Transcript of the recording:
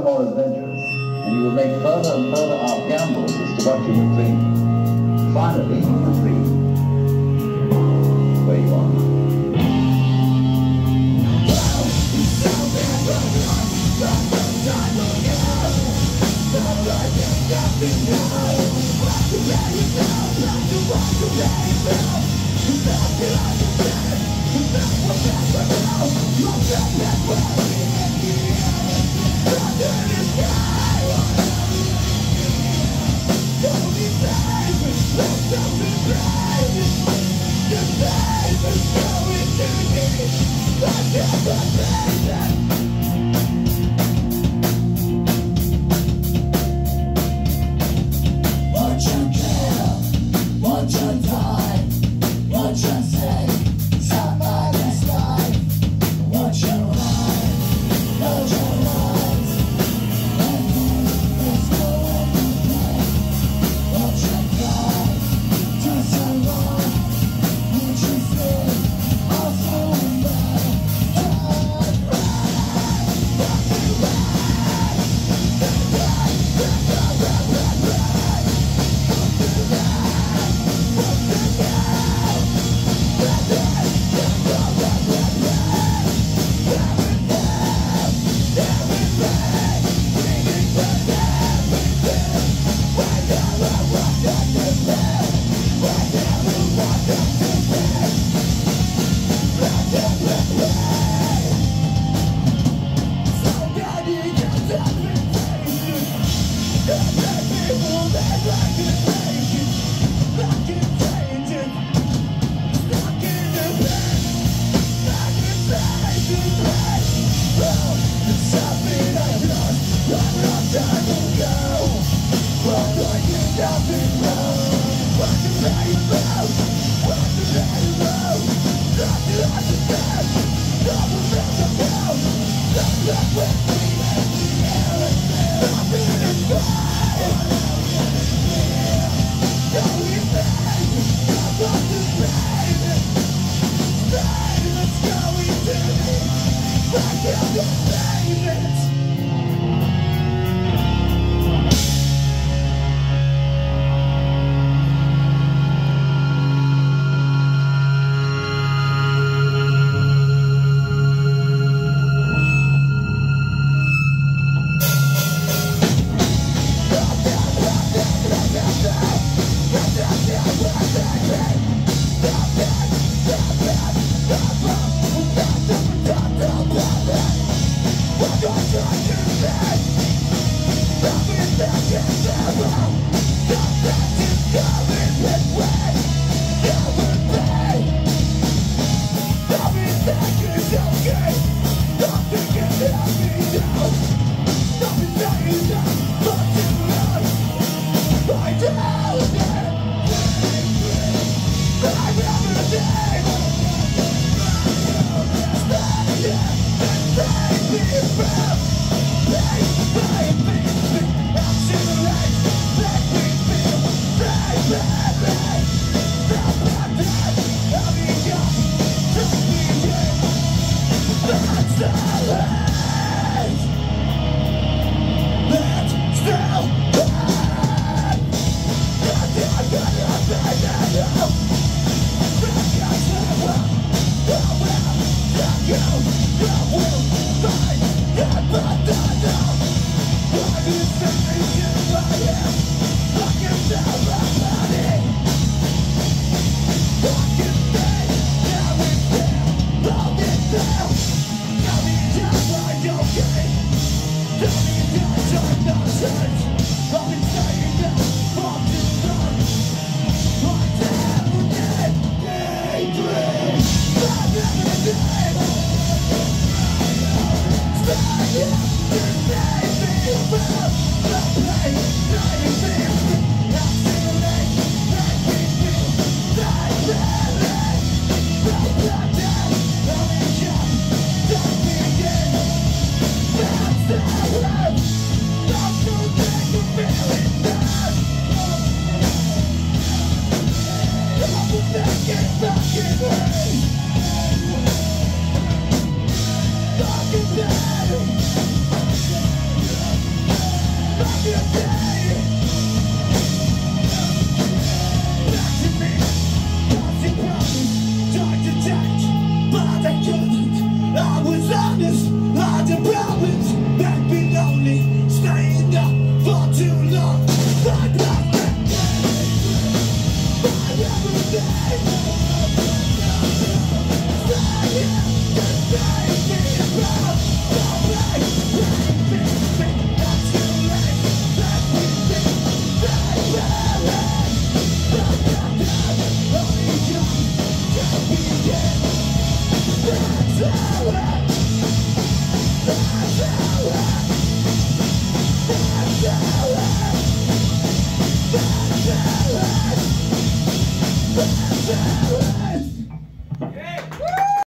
and more adventurous, and you will make further and further out gambles as to what you will dream. Finally, you would dream Watch nothing wrong What can I do? What can I do? Stop Dying, dying, dying, Yeah.